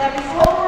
that before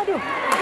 Aduh.